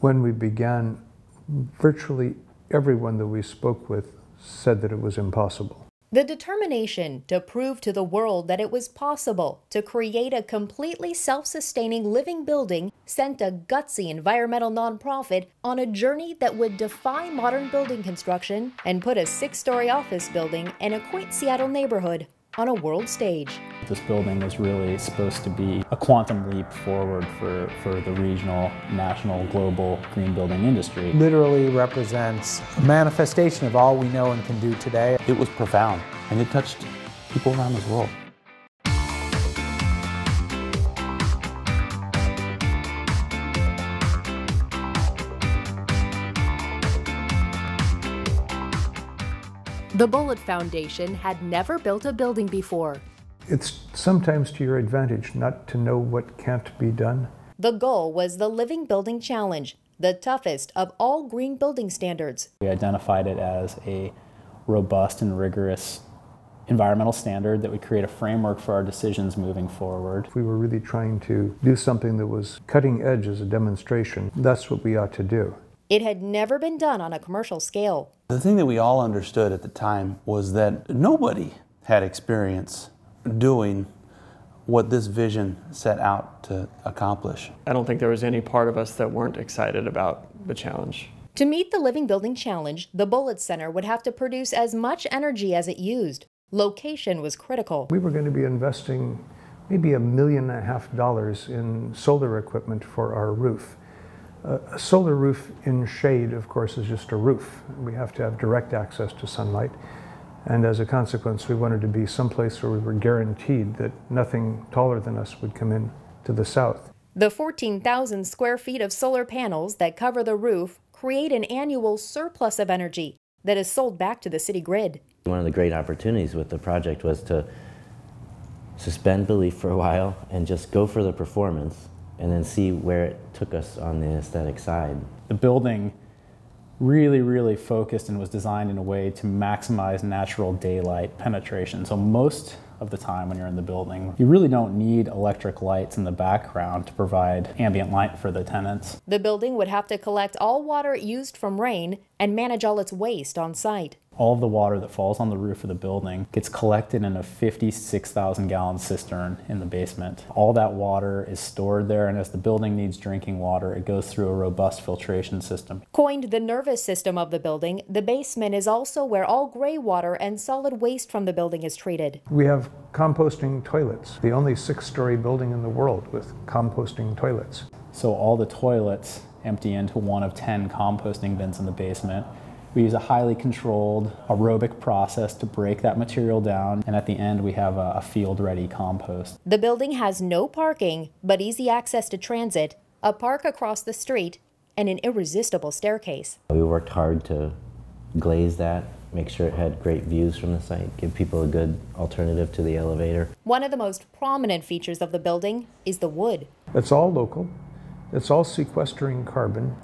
When we began, virtually everyone that we spoke with said that it was impossible. The determination to prove to the world that it was possible to create a completely self sustaining living building sent a gutsy environmental nonprofit on a journey that would defy modern building construction and put a six story office building in a quaint Seattle neighborhood on a world stage. This building is really supposed to be a quantum leap forward for, for the regional, national, global green building industry. Literally represents a manifestation of all we know and can do today. It was profound and it touched people around the world. The Bullitt Foundation had never built a building before. It's sometimes to your advantage not to know what can't be done. The goal was the Living Building Challenge, the toughest of all green building standards. We identified it as a robust and rigorous environmental standard that would create a framework for our decisions moving forward. If we were really trying to do something that was cutting edge as a demonstration, that's what we ought to do. It had never been done on a commercial scale. The thing that we all understood at the time was that nobody had experience doing what this vision set out to accomplish. I don't think there was any part of us that weren't excited about the challenge. To meet the Living Building Challenge, the Bullitt Center would have to produce as much energy as it used. Location was critical. We were going to be investing maybe a million and a half dollars in solar equipment for our roof. A solar roof in shade, of course, is just a roof. We have to have direct access to sunlight. And as a consequence, we wanted to be someplace where we were guaranteed that nothing taller than us would come in to the south. The 14,000 square feet of solar panels that cover the roof create an annual surplus of energy that is sold back to the city grid. One of the great opportunities with the project was to suspend belief for a while and just go for the performance and then see where it took us on the aesthetic side. The building really, really focused and was designed in a way to maximize natural daylight penetration. So most of the time when you're in the building, you really don't need electric lights in the background to provide ambient light for the tenants. The building would have to collect all water used from rain and manage all its waste on site. All of the water that falls on the roof of the building gets collected in a 56,000 gallon cistern in the basement. All that water is stored there, and as the building needs drinking water, it goes through a robust filtration system. Coined the nervous system of the building, the basement is also where all gray water and solid waste from the building is treated. We have composting toilets, the only six story building in the world with composting toilets. So all the toilets empty into one of 10 composting bins in the basement. We use a highly controlled aerobic process to break that material down, and at the end, we have a, a field ready compost. The building has no parking, but easy access to transit, a park across the street, and an irresistible staircase. We worked hard to glaze that, make sure it had great views from the site, give people a good alternative to the elevator. One of the most prominent features of the building is the wood. It's all local, it's all sequestering carbon,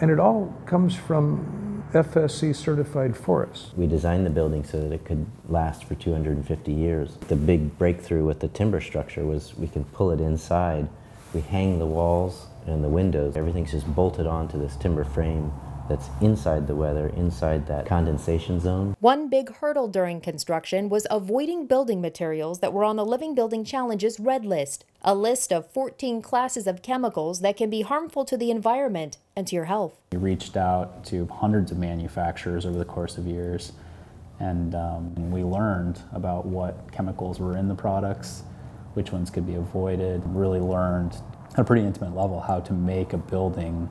and it all comes from FSC certified forests. We designed the building so that it could last for 250 years. The big breakthrough with the timber structure was we can pull it inside. We hang the walls and the windows. Everything's just bolted onto this timber frame that's inside the weather, inside that condensation zone. One big hurdle during construction was avoiding building materials that were on the Living Building Challenge's red list, a list of 14 classes of chemicals that can be harmful to the environment and to your health. We reached out to hundreds of manufacturers over the course of years, and um, we learned about what chemicals were in the products, which ones could be avoided, really learned at a pretty intimate level how to make a building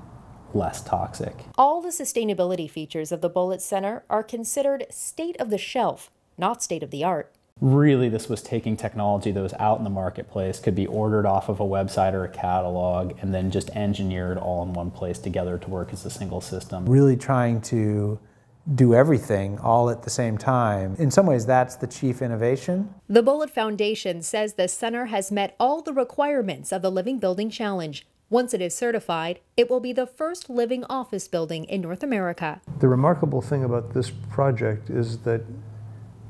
less toxic. All the sustainability features of the Bullitt Center are considered state of the shelf, not state of the art. Really, this was taking technology that was out in the marketplace, could be ordered off of a website or a catalog, and then just engineered all in one place together to work as a single system. Really trying to do everything all at the same time. In some ways, that's the chief innovation. The Bullitt Foundation says the center has met all the requirements of the Living Building Challenge. Once it is certified, it will be the first living office building in North America. The remarkable thing about this project is that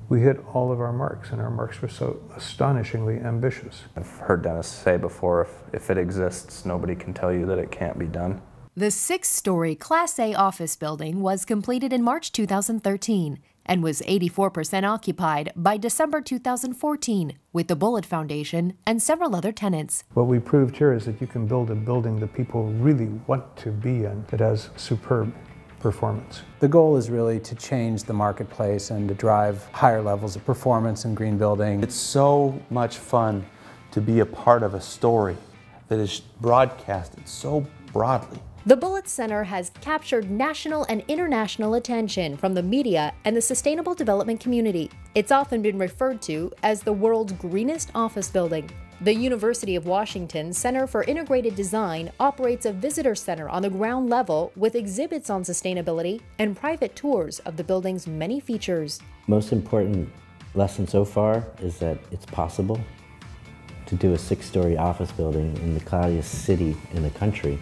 we hit all of our marks, and our marks were so astonishingly ambitious. I've heard Denis say before if, if it exists, nobody can tell you that it can't be done. The six story Class A office building was completed in March 2013 and was 84% occupied by December 2014 with the Bullitt Foundation and several other tenants. What we proved here is that you can build a building that people really want to be in that has superb performance. The goal is really to change the marketplace and to drive higher levels of performance in green building. It's so much fun to be a part of a story that is broadcasted so broadly. The Bullitt Center has captured national and international attention from the media and the sustainable development community. It's often been referred to as the world's greenest office building. The University of Washington Center for Integrated Design operates a visitor center on the ground level with exhibits on sustainability and private tours of the building's many features. Most important lesson so far is that it's possible to do a six-story office building in the cloudiest city in the country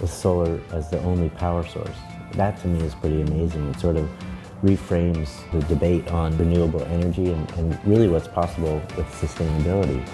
with solar as the only power source. That to me is pretty amazing. It sort of reframes the debate on renewable energy and, and really what's possible with sustainability.